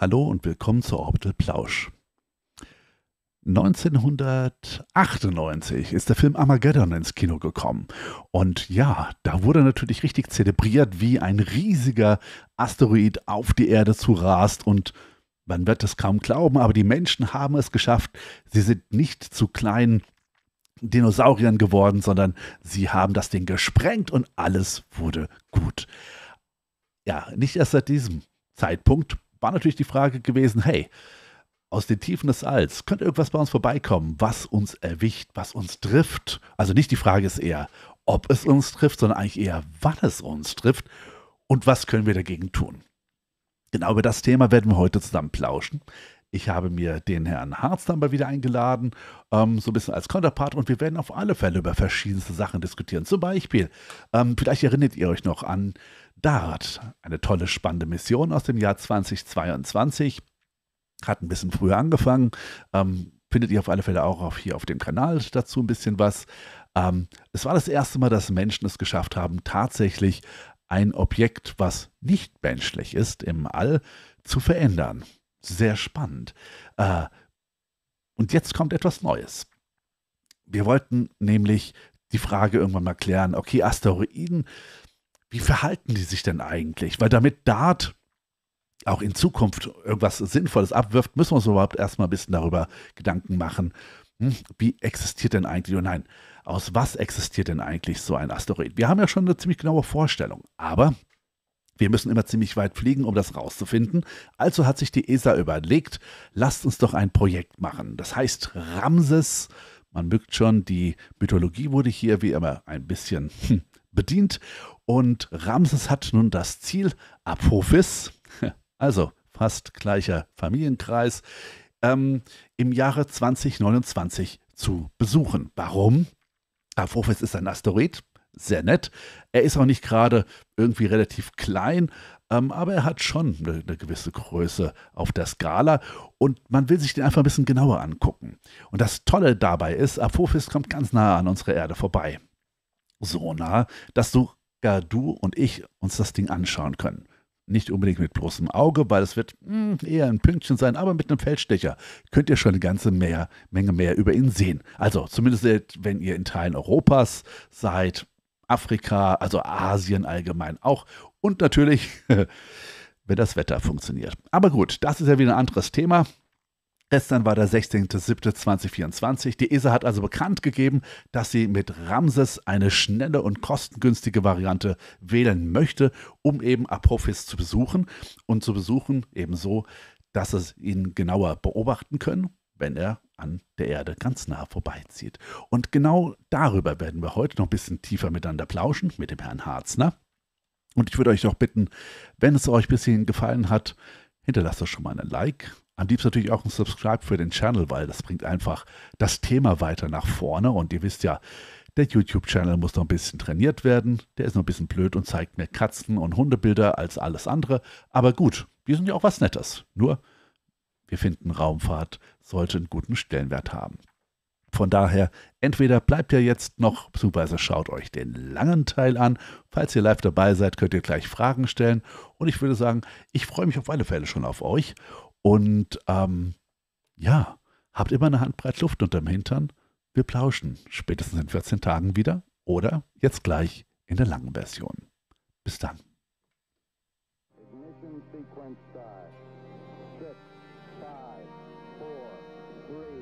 Hallo und willkommen zur Orbital Plausch. 1998 ist der Film Armageddon ins Kino gekommen. Und ja, da wurde natürlich richtig zelebriert, wie ein riesiger Asteroid auf die Erde zurast. Und man wird es kaum glauben, aber die Menschen haben es geschafft. Sie sind nicht zu kleinen Dinosauriern geworden, sondern sie haben das Ding gesprengt und alles wurde gut. Ja, nicht erst seit diesem Zeitpunkt war natürlich die Frage gewesen, hey, aus den Tiefen des Alls könnte irgendwas bei uns vorbeikommen, was uns erwischt, was uns trifft. Also nicht die Frage ist eher, ob es uns trifft, sondern eigentlich eher, wann es uns trifft und was können wir dagegen tun. Genau über das Thema werden wir heute zusammen plauschen. Ich habe mir den Herrn Harz dann mal wieder eingeladen, ähm, so ein bisschen als Counterpart, und wir werden auf alle Fälle über verschiedenste Sachen diskutieren. Zum Beispiel, ähm, vielleicht erinnert ihr euch noch an DART, eine tolle, spannende Mission aus dem Jahr 2022. Hat ein bisschen früher angefangen. Ähm, findet ihr auf alle Fälle auch auf, hier auf dem Kanal dazu ein bisschen was. Ähm, es war das erste Mal, dass Menschen es geschafft haben, tatsächlich ein Objekt, was nicht menschlich ist, im All zu verändern. Sehr spannend. Äh, und jetzt kommt etwas Neues. Wir wollten nämlich die Frage irgendwann mal klären, okay, Asteroiden, wie verhalten die sich denn eigentlich? Weil damit Dart auch in Zukunft irgendwas Sinnvolles abwirft, müssen wir uns überhaupt erstmal ein bisschen darüber Gedanken machen, hm, wie existiert denn eigentlich, oder nein, aus was existiert denn eigentlich so ein Asteroid? Wir haben ja schon eine ziemlich genaue Vorstellung, aber wir müssen immer ziemlich weit fliegen, um das rauszufinden. Also hat sich die ESA überlegt, lasst uns doch ein Projekt machen. Das heißt Ramses. Man mögt schon, die Mythologie wurde hier wie immer ein bisschen hm, bedient. Und Ramses hat nun das Ziel, Apophis, also fast gleicher Familienkreis, ähm, im Jahre 2029 zu besuchen. Warum? Apophis ist ein Asteroid, sehr nett. Er ist auch nicht gerade irgendwie relativ klein, ähm, aber er hat schon eine, eine, gewisse Größe auf der Skala und man will sich den einfach ein bisschen genauer angucken. Und das Tolle dabei ist, Apophis kommt ganz nah an unsere Erde vorbei. So nah, dass du du und ich uns das Ding anschauen können. Nicht unbedingt mit bloßem Auge, weil es wird mh, hm, eher ein Pünktchen sein, aber mit einem Feldstecher könnt ihr schon eine ganze mehr, Menge mehr über ihn sehen. Also zumindest wenn ihr in Teilen Europas seid, Afrika, also Asien allgemein auch und natürlich, wenn das Wetter funktioniert. Aber gut, das ist ja wieder ein anderes Thema. Gestern war der 16.07.2024. Die ESA hat also bekannt gegeben, dass sie mit Ramses eine schnelle und kostengünstige Variante wählen möchte, um eben Apophis zu besuchen und zu besuchen ebenso, dass es ihn genauer beobachten können, wenn er an der Erde ganz nah vorbeizieht. Und genau darüber werden wir heute noch ein bisschen tiefer miteinander plauschen mit dem Herrn Harzner. Und ich würde euch doch bitten, wenn es euch bis hierhin gefallen hat, hinterlasst doch schon mal ein Like am liebsten natürlich auch ein Subscribe für den Channel, weil das bringt einfach das Thema weiter nach vorne. Und ihr wisst ja, der YouTube-Channel muss noch ein bisschen trainiert werden. Der ist noch ein bisschen blöd und zeigt mehr Katzen- und Hundebilder als alles andere. Aber gut, wir sind ja auch was Nettes. Nur, wir finden, Raumfahrt sollte einen guten Stellenwert haben. Von daher, entweder bleibt ihr jetzt noch, beziehungsweise schaut euch den langen Teil an. Falls ihr live dabei seid, könnt ihr gleich Fragen stellen. Und ich würde sagen, ich freue mich auf alle Fälle schon auf euch. Und ähm, ja, habt immer eine Handbreit Luft unterm Hintern. Wir plauschen spätestens in 14 Tagen wieder oder jetzt gleich in der langen Version. Bis dann. Ignition sequence start. Six, five, four, three.